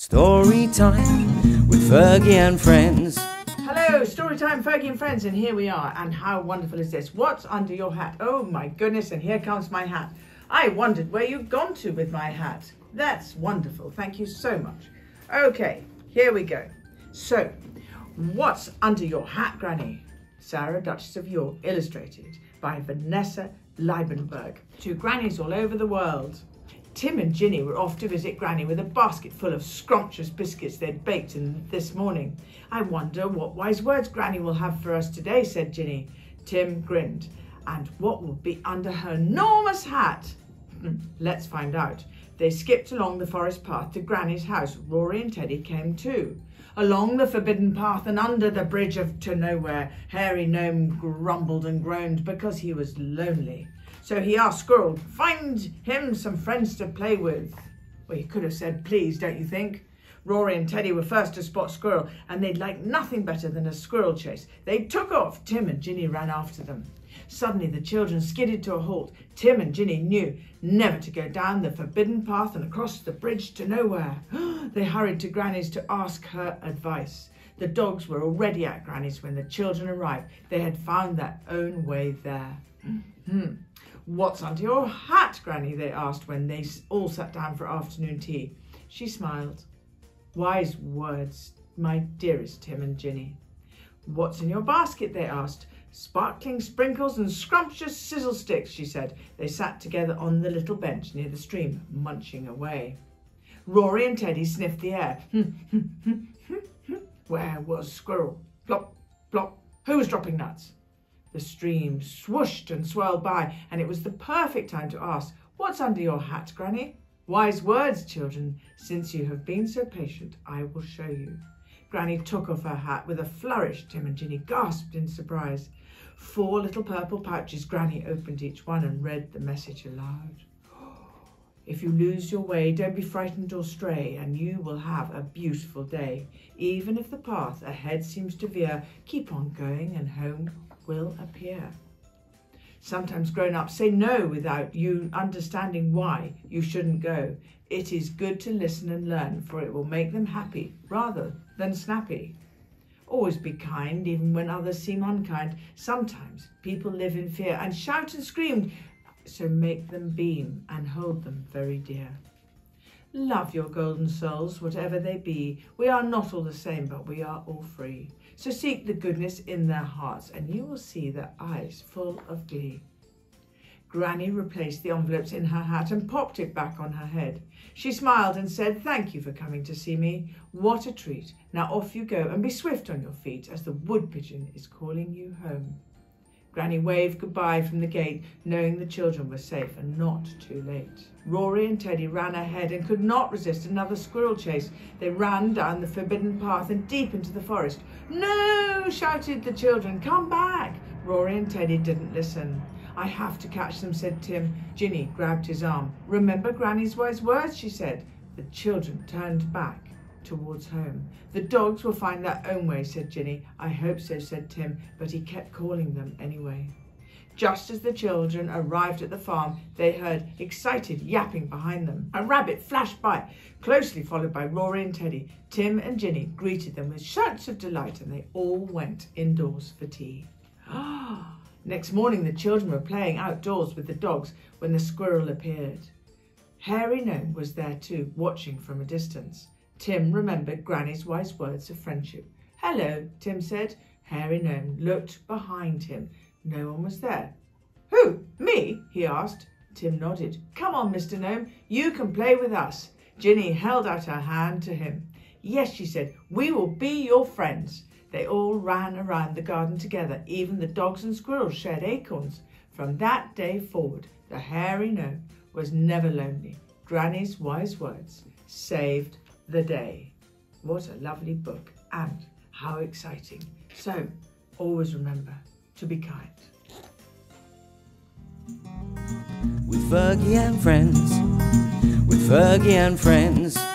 Story time with Fergie and friends. Hello, Storytime Fergie and friends, and here we are. And how wonderful is this? What's under your hat? Oh my goodness, and here comes my hat. I wondered where you'd gone to with my hat. That's wonderful. Thank you so much. Okay, here we go. So, what's under your hat, Granny? Sarah, Duchess of York, illustrated by Vanessa Liebenberg. To grannies all over the world. Tim and Ginny were off to visit Granny with a basket full of scrumptious biscuits they'd baked in this morning. I wonder what wise words Granny will have for us today, said Ginny. Tim grinned. And what will be under her enormous hat? Let's find out. They skipped along the forest path to Granny's house. Rory and Teddy came too. Along the forbidden path and under the bridge of to nowhere, Hairy Gnome grumbled and groaned because he was lonely. So he asked Squirrel, find him some friends to play with. Well, he could have said, please, don't you think? Rory and Teddy were first to spot Squirrel, and they'd like nothing better than a squirrel chase. They took off. Tim and Ginny ran after them. Suddenly the children skidded to a halt. Tim and Ginny knew never to go down the forbidden path and across the bridge to nowhere. they hurried to Granny's to ask her advice. The dogs were already at Granny's when the children arrived. They had found their own way there. Hmm. What's under your hat, Granny? they asked when they all sat down for afternoon tea. She smiled. Wise words, my dearest Tim and Ginny. What's in your basket? they asked. Sparkling sprinkles and scrumptious sizzle sticks, she said. They sat together on the little bench near the stream, munching away. Rory and Teddy sniffed the air. Hmm, hmm, hmm, Where was Squirrel? Plop, plop. Who was dropping nuts? The stream swooshed and swirled by, and it was the perfect time to ask, What's under your hat, Granny? Wise words, children. Since you have been so patient, I will show you. Granny took off her hat with a flourish. Tim and Ginny gasped in surprise. Four little purple pouches. Granny opened each one and read the message aloud. If you lose your way, don't be frightened or stray, and you will have a beautiful day. Even if the path ahead seems to veer, keep on going and home will appear. Sometimes grown ups say no without you understanding why you shouldn't go. It is good to listen and learn, for it will make them happy rather than snappy. Always be kind, even when others seem unkind. Sometimes people live in fear and shout and scream, so make them beam and hold them very dear. Love your golden souls, whatever they be. We are not all the same, but we are all free. So seek the goodness in their hearts, and you will see their eyes full of glee. Granny replaced the envelopes in her hat and popped it back on her head. She smiled and said, Thank you for coming to see me. What a treat. Now off you go and be swift on your feet as the wood pigeon is calling you home. Granny waved goodbye from the gate, knowing the children were safe and not too late. Rory and Teddy ran ahead and could not resist another squirrel chase. They ran down the forbidden path and deep into the forest. No, shouted the children, come back. Rory and Teddy didn't listen. I have to catch them, said Tim. Ginny grabbed his arm. Remember Granny's wise words, she said. The children turned back towards home. The dogs will find their own way, said Ginny. I hope so, said Tim, but he kept calling them anyway. Just as the children arrived at the farm, they heard excited yapping behind them. A rabbit flashed by, closely followed by Rory and Teddy. Tim and Ginny greeted them with shouts of delight, and they all went indoors for tea. Next morning, the children were playing outdoors with the dogs when the squirrel appeared. Hairy Gnome was there too, watching from a distance. Tim remembered Granny's wise words of friendship. Hello, Tim said. Hairy Gnome looked behind him. No one was there. Who? Me? he asked. Tim nodded. Come on, Mr. Gnome, you can play with us. Ginny held out her hand to him. Yes, she said, we will be your friends. They all ran around the garden together. Even the dogs and squirrels shared acorns. From that day forward, the hairy gnome was never lonely. Granny's wise words saved the day. What a lovely book and how exciting. So, always remember to be kind. With Fergie and friends, with Fergie and friends.